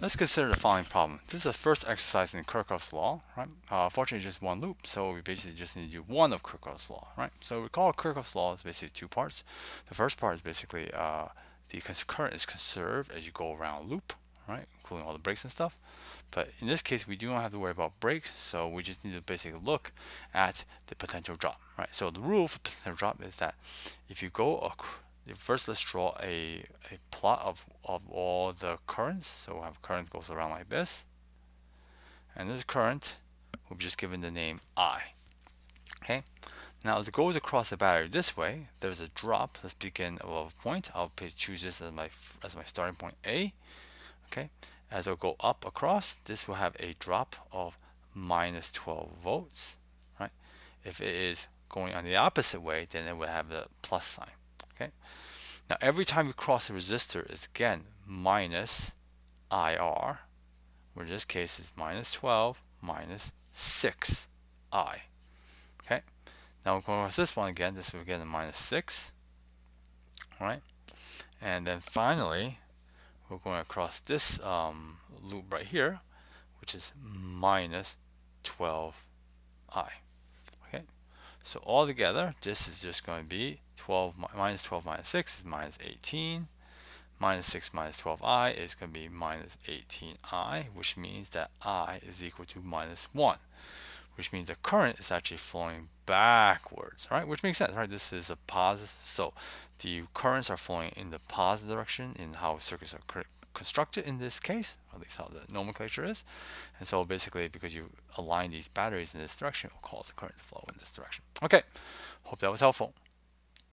let's consider the following problem. This is the first exercise in Kirchhoff's law, right? Uh, fortunately, just one loop, so we basically just need to do one of Kirchhoff's law, right? So we recall Kirchhoff's law is basically two parts. The first part is basically uh, the current is conserved as you go around loop, right? Including all the breaks and stuff. But in this case, we do not have to worry about breaks, so we just need to basically look at the potential drop, right? So the rule for potential drop is that if you go first let's draw a, a plot of, of all the currents. So we have current goes around like this. And this current be just given the name I. Okay. Now as it goes across the battery this way, there's a drop. Let's begin above a point. I'll choose this as my as my starting point A. Okay. As it'll go up across, this will have a drop of minus 12 volts. Right. If it is going on the opposite way, then it will have the plus sign. Okay. Now every time we cross a resistor is again minus IR, where in this case is minus 12 minus 6I. Okay. Now we're going across this one again. This will get a minus 6. All right. And then finally, we're going across this um, loop right here, which is minus 12i. Okay. So all together, this is just going to be 12 minus 12 minus 6 is minus 18. Minus 6 minus 12i is going to be minus 18i, which means that i is equal to minus 1, which means the current is actually flowing backwards, right? Which makes sense, right? This is a positive, so the currents are flowing in the positive direction in how circuits are constructed in this case, at least how the nomenclature is. And so basically, because you align these batteries in this direction, it will cause the current flow in this direction. Okay, hope that was helpful.